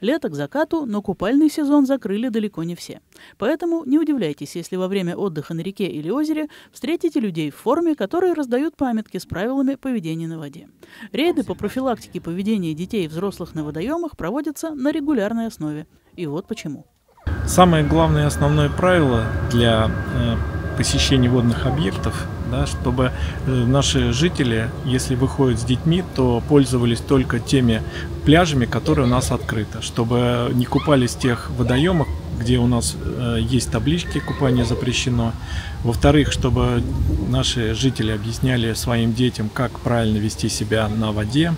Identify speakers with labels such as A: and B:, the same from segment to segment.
A: Лето к закату, но купальный сезон закрыли далеко не все. Поэтому не удивляйтесь, если во время отдыха на реке или озере встретите людей в форме, которые раздают памятки с правилами поведения на воде. Рейды по профилактике поведения детей и взрослых на водоемах проводятся на регулярной основе. И вот почему.
B: Самое главное и основное правило для посещения водных объектов да, чтобы э, наши жители, если выходят с детьми, то пользовались только теми пляжами, которые у нас открыты, чтобы не купались в тех водоемах, где у нас э, есть таблички «Купание запрещено». Во-вторых, чтобы наши жители объясняли своим детям, как правильно вести себя на воде,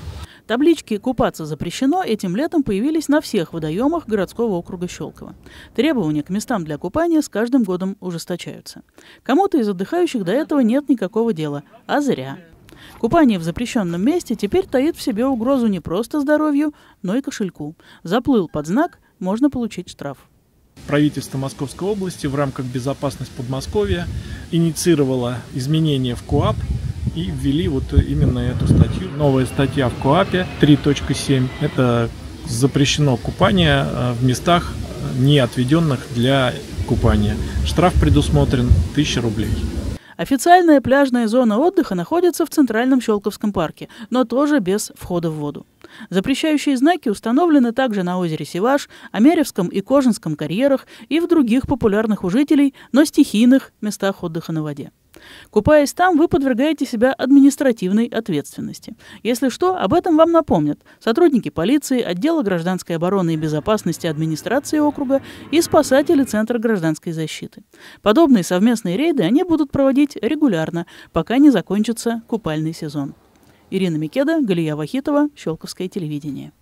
A: Таблички «Купаться запрещено» этим летом появились на всех водоемах городского округа Щелково. Требования к местам для купания с каждым годом ужесточаются. Кому-то из отдыхающих до этого нет никакого дела, а зря. Купание в запрещенном месте теперь таит в себе угрозу не просто здоровью, но и кошельку. Заплыл под знак, можно получить штраф.
B: Правительство Московской области в рамках безопасности Подмосковья инициировало изменения в КОАП и ввели вот именно эту статью. Новая статья в КОАПе 3.7. Это запрещено купание э, в местах, э, не отведенных для купания. Штраф предусмотрен 1000 рублей.
A: Официальная пляжная зона отдыха находится в Центральном Щелковском парке, но тоже без входа в воду. Запрещающие знаки установлены также на озере Севаш, Амеревском и Кожинском карьерах и в других популярных у жителей, но стихийных местах отдыха на воде. Купаясь там, вы подвергаете себя административной ответственности. Если что, об этом вам напомнят сотрудники полиции, отдела гражданской обороны и безопасности администрации округа и спасатели Центра гражданской защиты. Подобные совместные рейды они будут проводить регулярно, пока не закончится купальный сезон. Ирина Микеда, Галия Вахитова, Щелковское телевидение.